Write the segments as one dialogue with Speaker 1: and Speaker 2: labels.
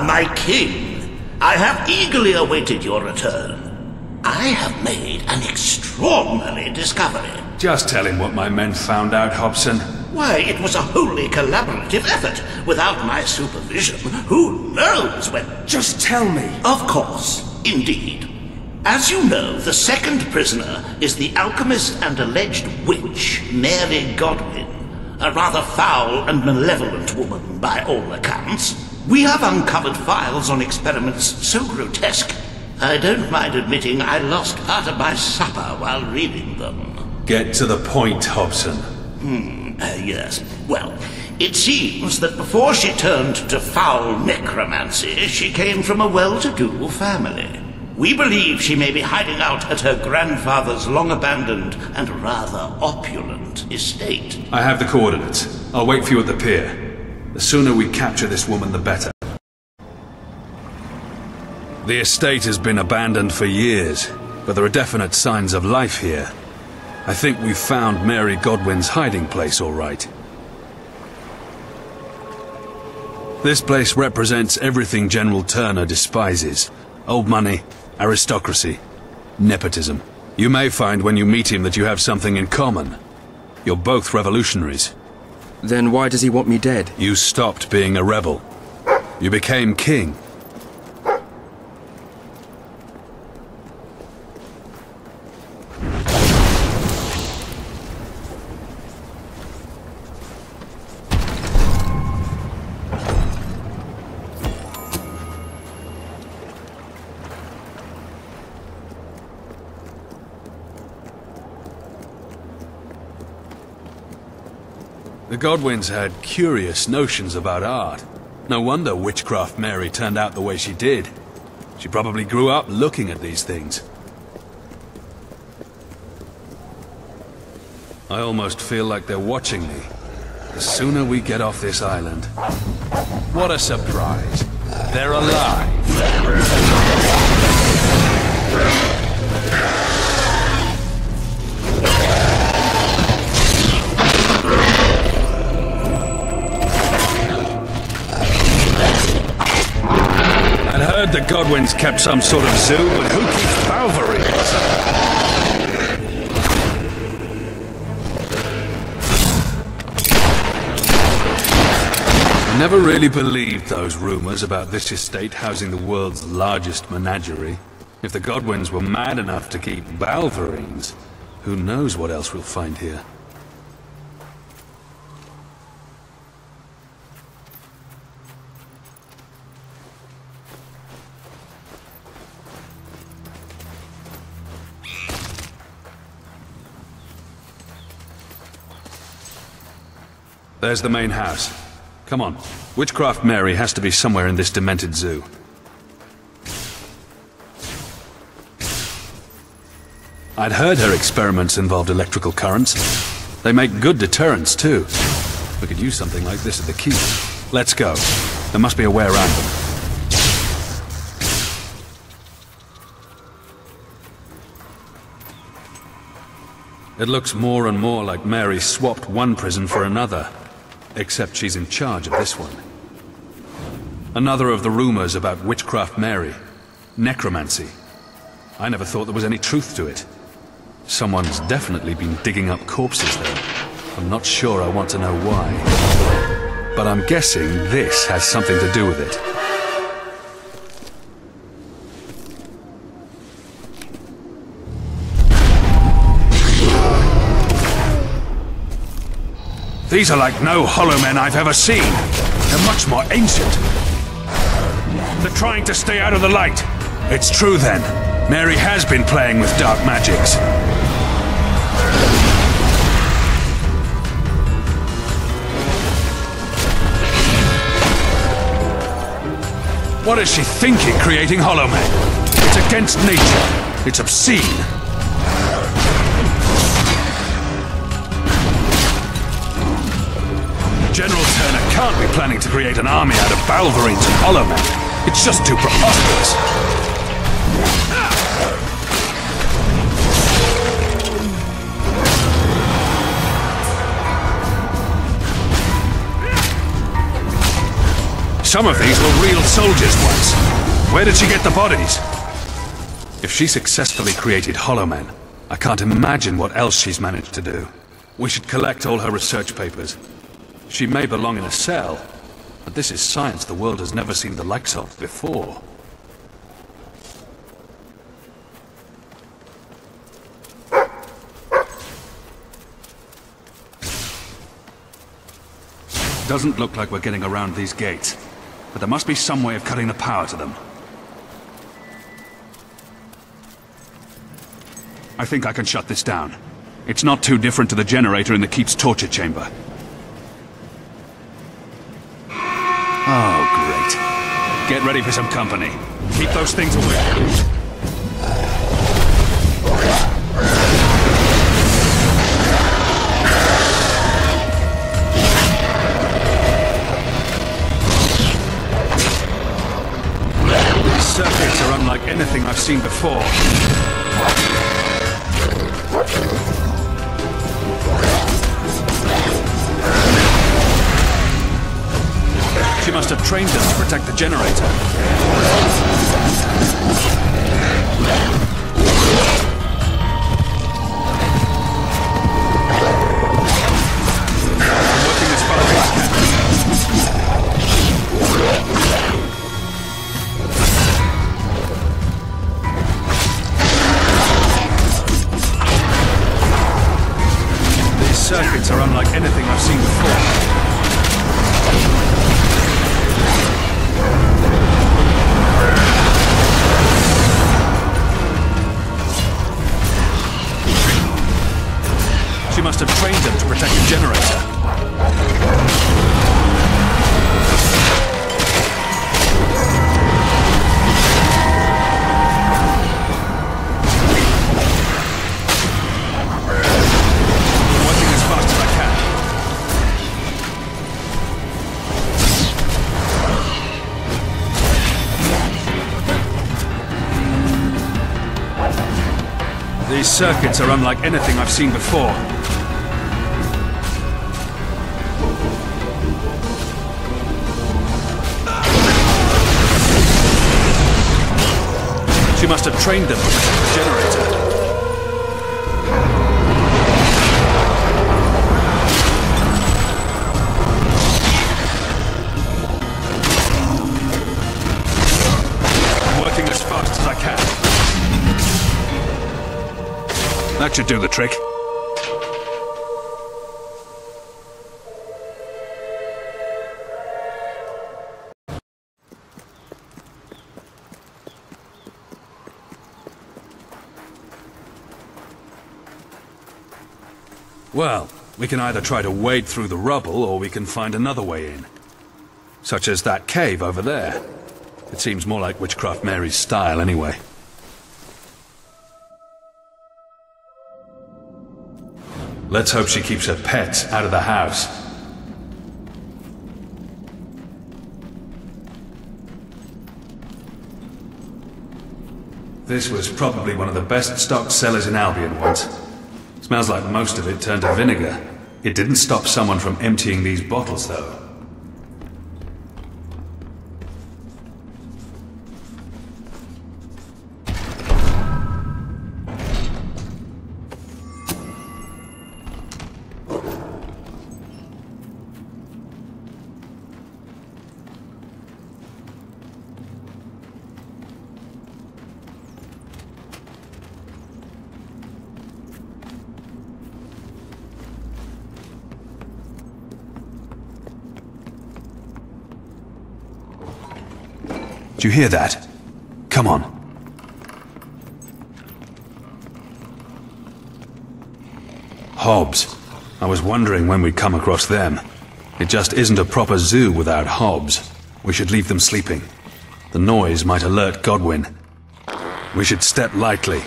Speaker 1: Ah, my king. I have eagerly awaited your return. I have made an extraordinary discovery.
Speaker 2: Just tell him what my men found out, Hobson.
Speaker 1: Why, it was a wholly collaborative effort. Without my supervision, who knows when...
Speaker 3: Just tell me.
Speaker 1: Of course, indeed. As you know, the second prisoner is the alchemist and alleged witch, Mary Godwin. A rather foul and malevolent woman, by all accounts. We have uncovered files on experiments so grotesque, I don't mind admitting I lost part of my supper while reading them.
Speaker 2: Get to the point, Hobson.
Speaker 1: Hmm, uh, yes. Well, it seems that before she turned to foul necromancy, she came from a well-to-do family. We believe she may be hiding out at her grandfather's long-abandoned and rather opulent estate.
Speaker 2: I have the coordinates. I'll wait for you at the pier. The sooner we capture this woman, the better. The estate has been abandoned for years, but there are definite signs of life here. I think we've found Mary Godwin's hiding place all right. This place represents everything General Turner despises. Old money, aristocracy, nepotism. You may find when you meet him that you have something in common. You're both revolutionaries.
Speaker 3: Then why does he want me dead?
Speaker 2: You stopped being a rebel. You became king. The Godwins had curious notions about art. No wonder Witchcraft Mary turned out the way she did. She probably grew up looking at these things. I almost feel like they're watching me. The sooner we get off this island. What a surprise. They're alive. Heard the Godwins kept some sort of zoo, but who keeps Balverines? Never really believed those rumors about this estate housing the world's largest menagerie. If the Godwins were mad enough to keep Balverines, who knows what else we'll find here. There's the main house. Come on. Witchcraft Mary has to be somewhere in this demented zoo. I'd heard her experiments involved electrical currents. They make good deterrents, too. We could use something like this at the keep. Let's go. There must be a way around them. It looks more and more like Mary swapped one prison for another. Except she's in charge of this one. Another of the rumors about Witchcraft Mary. Necromancy. I never thought there was any truth to it. Someone's definitely been digging up corpses though. I'm not sure I want to know why. But I'm guessing this has something to do with it. These are like no hollow men I've ever seen. They're much more ancient. They're trying to stay out of the light. It's true then. Mary has been playing with dark magics. What is she thinking creating Hollow Men? It's against nature. It's obscene. Planning to create an army out of Balverines and Hollow Men. It's just too preposterous. Some of these were real soldiers once. Where did she get the bodies? If she successfully created Hollow Men, I can't imagine what else she's managed to do. We should collect all her research papers. She may belong in a cell, but this is science the world has never seen the likes of before. Doesn't look like we're getting around these gates, but there must be some way of cutting the power to them. I think I can shut this down. It's not too different to the generator in the Keep's torture chamber. Get ready for some company. Keep those things away. These circuits are unlike anything I've seen before. Trained them to protect the generator. Circuits are unlike anything I've seen before. She must have trained them protect the generator. That should do the trick. Well, we can either try to wade through the rubble or we can find another way in. Such as that cave over there. It seems more like Witchcraft Mary's style anyway. Let's hope she keeps her pets out of the house. This was probably one of the best stocked cellars in Albion once. Smells like most of it turned to vinegar. It didn't stop someone from emptying these bottles, though. Do you hear that? Come on. Hobbes. I was wondering when we'd come across them. It just isn't a proper zoo without Hobbes. We should leave them sleeping. The noise might alert Godwin. We should step lightly,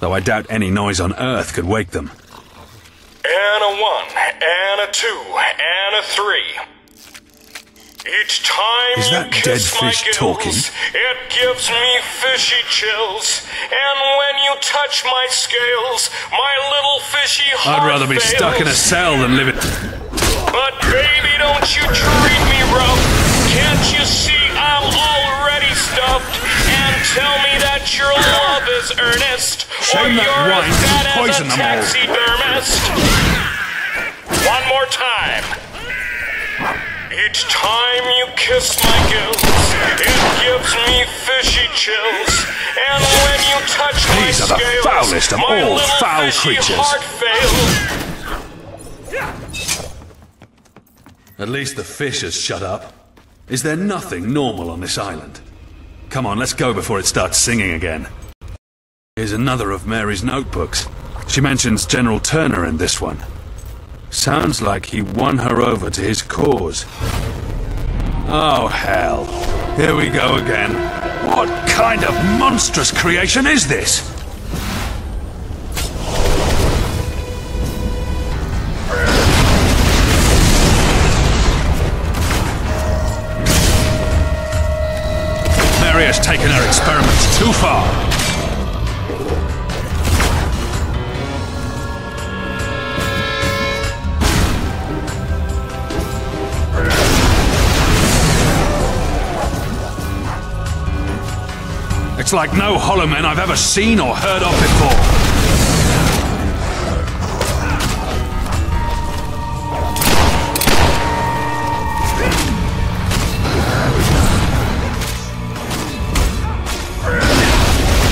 Speaker 2: though I doubt any noise on Earth could wake them.
Speaker 4: And a one, and a two, and a three. Each time
Speaker 2: Is that dead fish
Speaker 4: gills,
Speaker 2: talking?
Speaker 4: It gives me fishy chills. And when you touch my scales, my little fishy heart
Speaker 2: I'd rather be fails. stuck in a cell than live it.
Speaker 4: But baby, don't you treat me rough. Can't you see I'm
Speaker 2: already
Speaker 4: stuffed?
Speaker 2: And tell me that
Speaker 4: your
Speaker 2: love
Speaker 4: is
Speaker 2: earnest.
Speaker 4: Shame
Speaker 2: or
Speaker 4: that wine poison
Speaker 2: them all.
Speaker 4: One more time. Each time you kiss my gills, it gives me fishy chills. And when you touch my
Speaker 2: These are the
Speaker 4: scales,
Speaker 2: foulest of all foul creatures. At least the fish has shut up. Is there nothing normal on this island? Come on, let's go before it starts singing again. Here's another of Mary's notebooks. She mentions General Turner in this one. Sounds like he won her over to his cause. Oh, hell. Here we go again. What kind of monstrous creation is this? Mary has taken her experiments too far. It's like no Hollow Men I've ever seen or heard of before.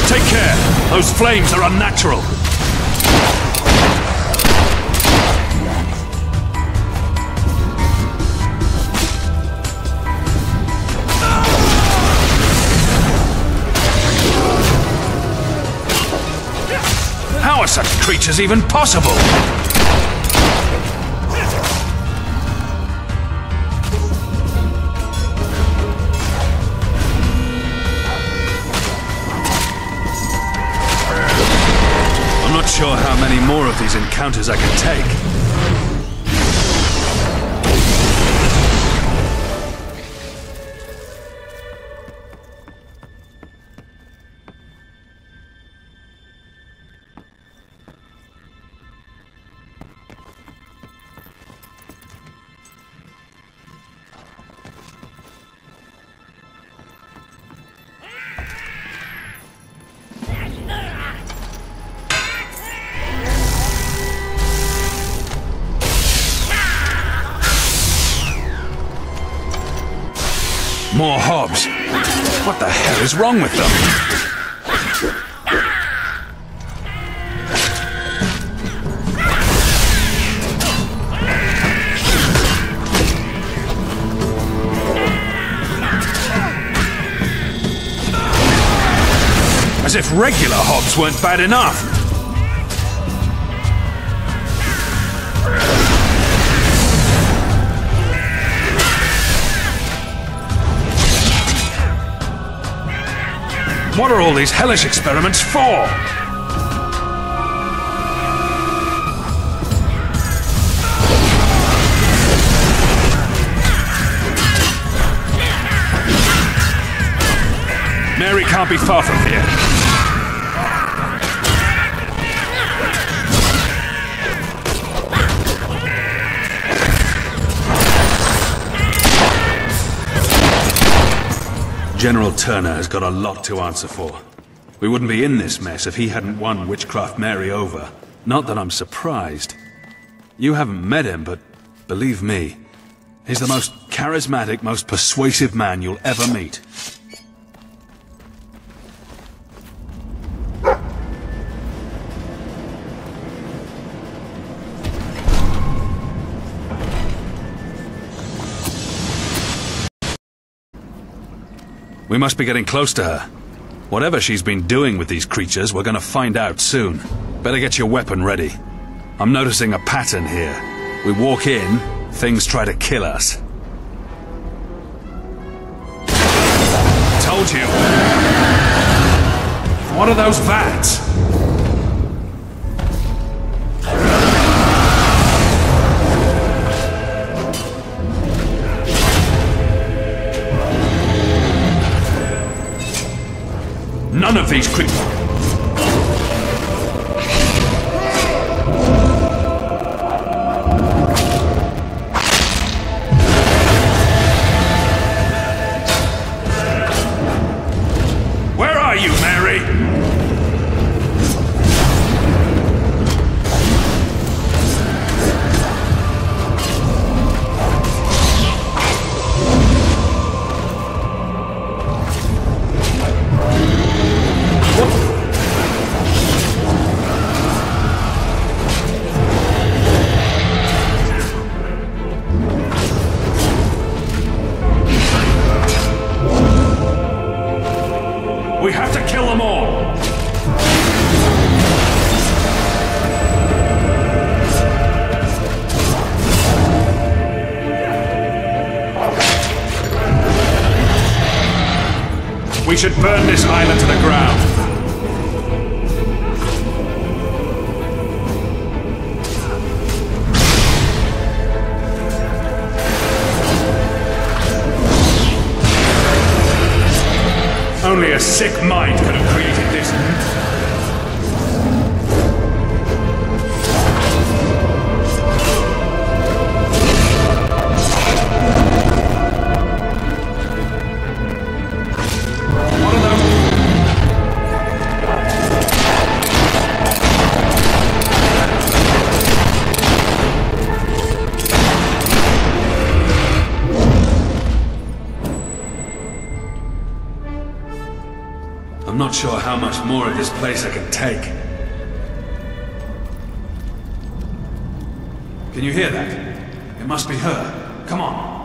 Speaker 2: Take care! Those flames are unnatural! Are such creatures even possible? I'm not sure how many more of these encounters I can take. If regular Hobbes weren't bad enough. What are all these hellish experiments for? Mary can't be far from here. General Turner has got a lot to answer for. We wouldn't be in this mess if he hadn't won Witchcraft Mary over. Not that I'm surprised. You haven't met him, but believe me, he's the most charismatic, most persuasive man you'll ever meet. We must be getting close to her. Whatever she's been doing with these creatures, we're gonna find out soon. Better get your weapon ready. I'm noticing a pattern here. We walk in, things try to kill us. Told you. What are those vats? None of these creatures.
Speaker 5: We should burn this island to the ground. Only a sick mind I'm not sure how much more of this place I can take. Can you hear that? It must be her. Come on.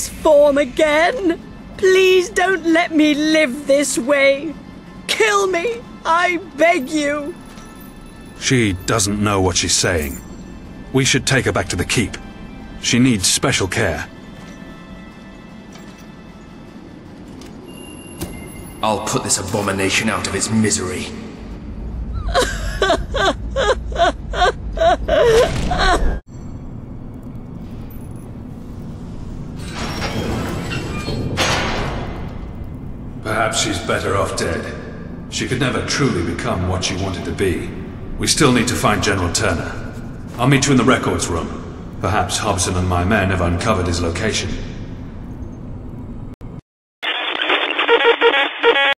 Speaker 6: This
Speaker 7: form again. Please don't let me live this way. Kill me, I beg you.
Speaker 2: She doesn't know what she's saying. We should take her back to the keep. She needs special care.
Speaker 3: I'll put this abomination out of its misery.
Speaker 2: she's better off dead. She could never truly become what she wanted to be. We still need to find General Turner. I'll meet you in the records room. Perhaps Hobson and my men have uncovered his location.